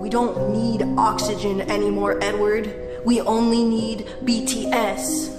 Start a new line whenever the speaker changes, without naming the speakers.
We don't need oxygen anymore, Edward. We only need BTS.